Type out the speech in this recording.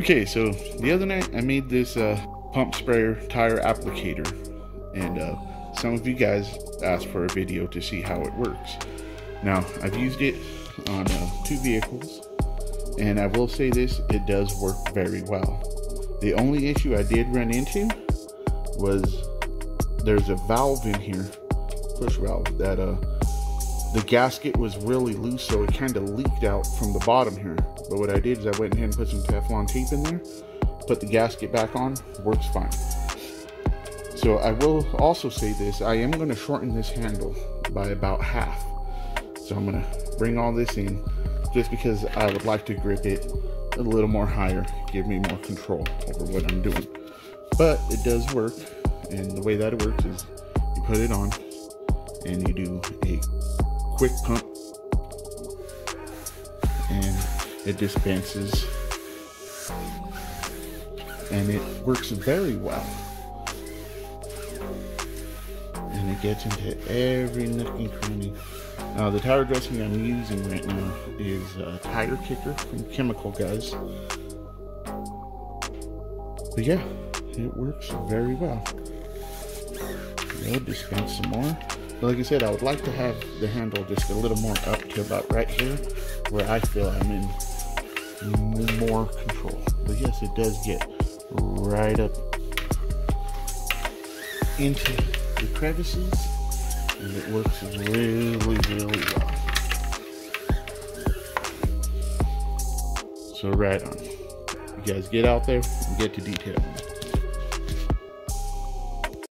Okay, so the other night I made this uh, pump sprayer tire applicator, and uh, some of you guys asked for a video to see how it works. Now, I've used it on uh, two vehicles, and I will say this, it does work very well. The only issue I did run into was there's a valve in here, push valve, that uh, the gasket was really loose, so it kind of leaked out from the bottom here. But what I did is I went ahead and put some Teflon tape in there, put the gasket back on, works fine. So I will also say this, I am gonna shorten this handle by about half. So I'm gonna bring all this in just because I would like to grip it a little more higher, give me more control over what I'm doing. But it does work, and the way that it works is you put it on and you do a quick pump. And it dispenses. And it works very well. And it gets into every nook and cranny. Uh, the tire dressing I'm using right now is tire kicker from chemical guys. But yeah it works very well. We'll dispense some more like I said, I would like to have the handle just a little more up to about right here, where I feel I'm in more control. But yes, it does get right up into the crevices, and it works really, really well. So right on. You guys get out there and get to detail.